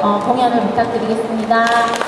어, 공연을 부탁드리겠습니다.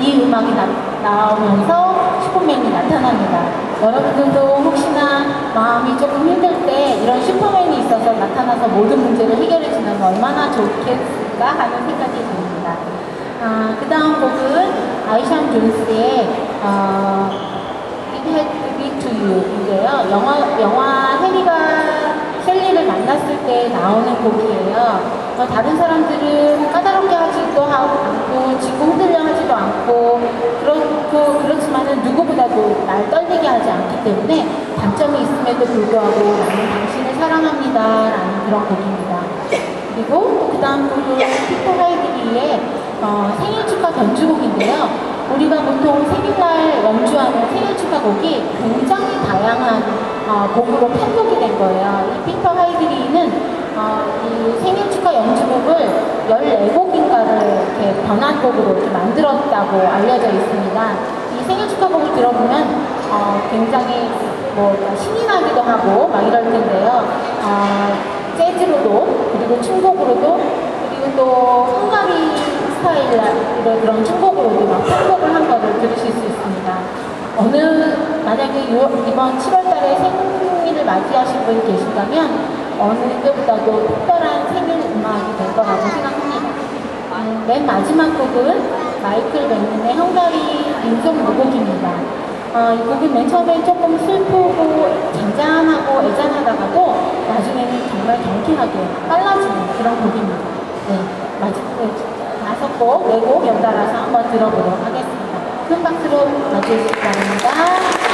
이 음악이 나, 나오면서 슈퍼맨이 나타납니다. 여러분들도 혹시나 마음이 조금 힘들 때 이런 슈퍼맨이 있어서 나타나서 모든 문제를 해결해 주면 얼마나 좋겠을까 하는 생각이 듭니다. 아, 그 다음 곡은 아이샨 존스의 어, It Had to Be To You인데요. 영화, 영화 해리가 셀리를 만났을 때 나오는 곡이에요. 어, 다른 사람들은 까다롭게 하지도 않고 지고 흔들려 하지도 않고 그렇고 그렇지만은 누구보다도 날 떨리게 하지 않기 때문에 단점이 있음에도 불구하고 나는 당신을 사랑합니다 라는 그런 곡입니다. 그리고 그 다음 곡은 피터 하이드리의 어, 생일 축하 변주곡인데요. 우리가 보통 생일날 연주하는 생일 축하곡이 굉장히 다양한 어, 곡으로 편곡이 된 거예요. 이 피터 하이드리는 어, 이 생일 축하 연주곡을 14곡인가를 이렇게 변환곡으로 이렇게 만들었다고 알려져 있습니다. 이 생일 축하곡을 들어보면 어, 굉장히 뭐 신이 나기도 하고 막 이럴 텐데요. 어, 재즈로도 그리고 춤곡으로도 그리고 또 헝가리 스타일의 그런 춤곡으로도 막 편곡을 한 거를 들으실 수 있습니다. 어느 만약에 이번 7월달에 생일을 맞이하신 분이 계신다면 어느 때보다도 특별한 생일 음악이 될 거라고 생각합니다. 음, 맨 마지막 곡은 마이클 맥린의 헝가리 민속 무곡입니다. 어, 이 곡은 맨 처음엔 조금 슬프고 잔잔하고 애잔하다가도 나중에는 정말 경쾌하게 빨라지는 그런 곡입니다. 네, 마지막 네, 다섯 곡, 네곡 연달아서 한번 들어보도록 하겠습니다. 큰 박수로 맞주시기 바랍니다.